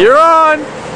You're on.